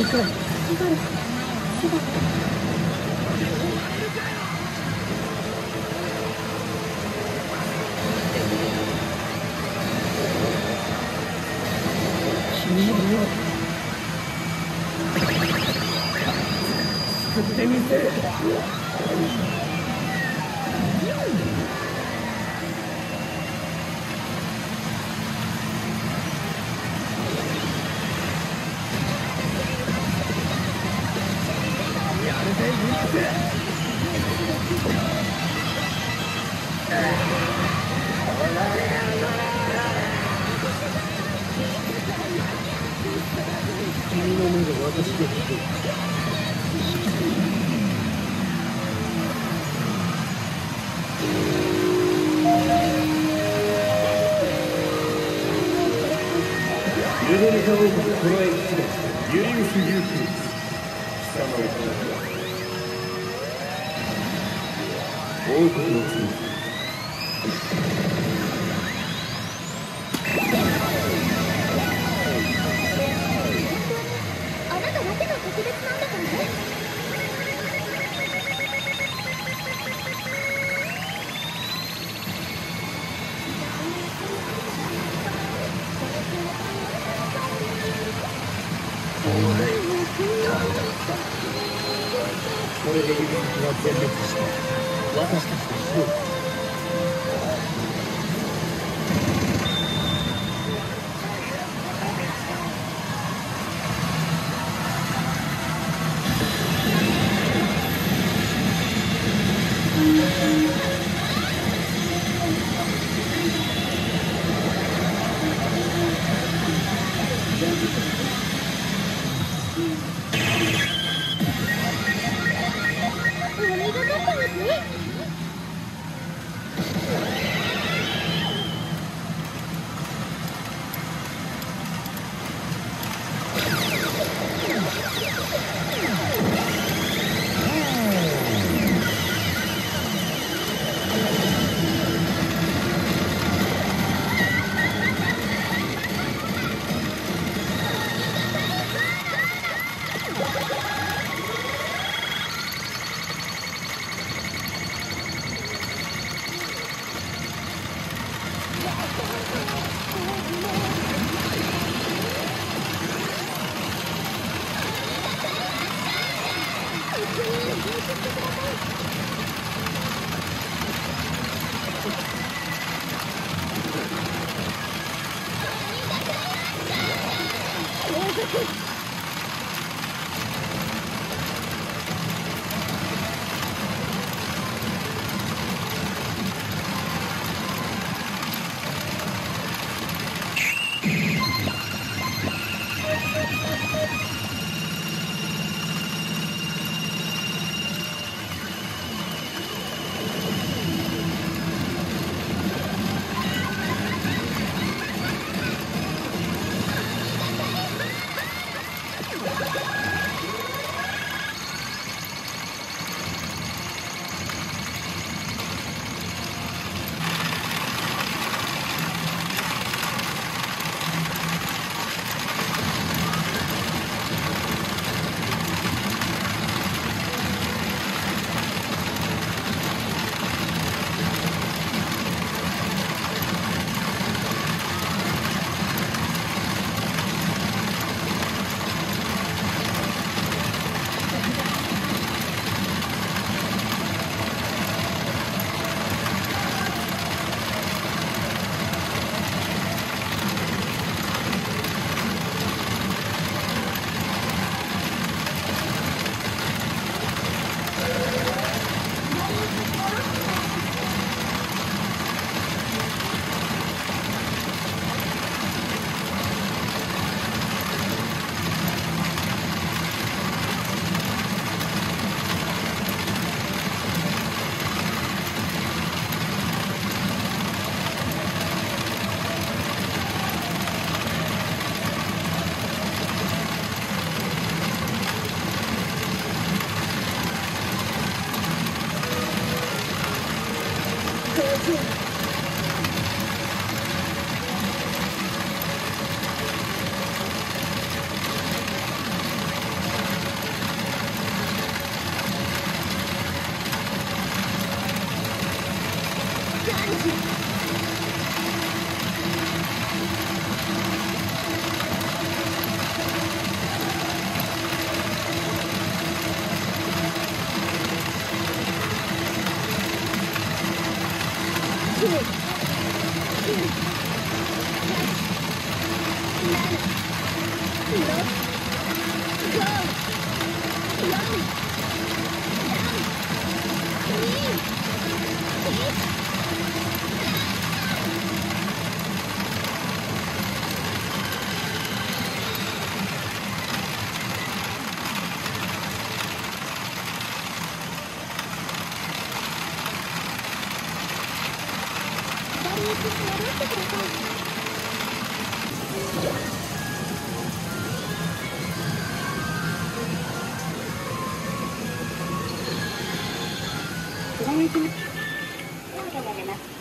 君のよの目が私で聞くユネリカ王国この演出だユリウス・ユークリス貴様を王国の罪でユニットは全滅して私たちの勝利谢谢ってください。左行きます